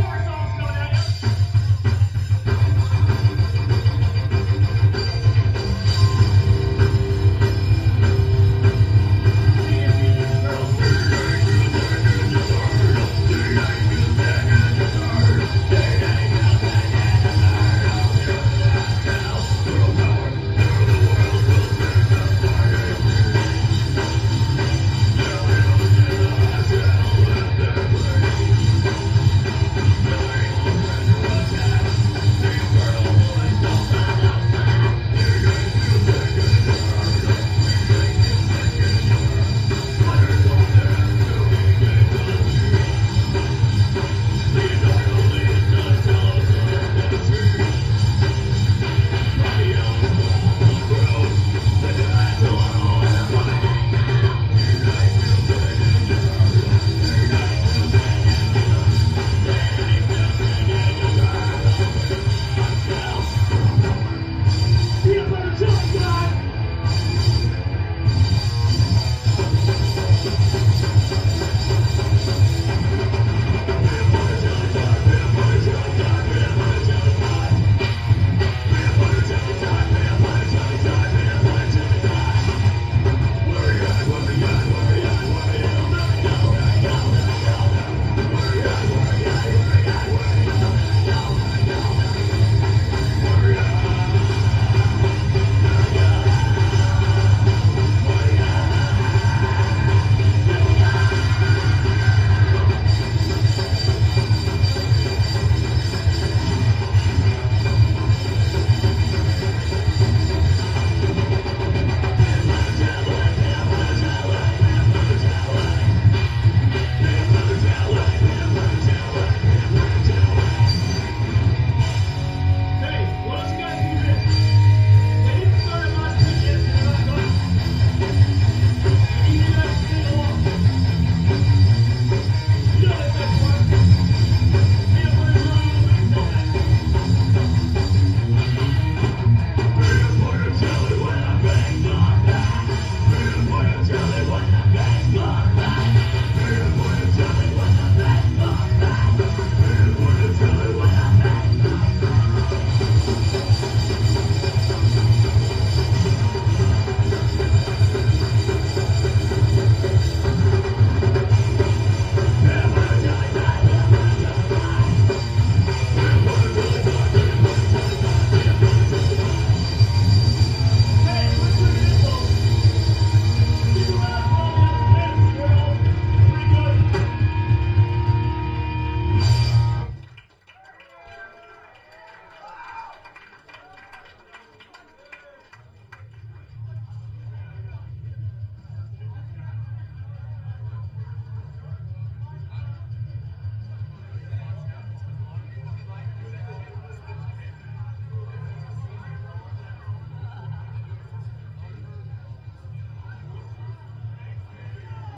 Outdoors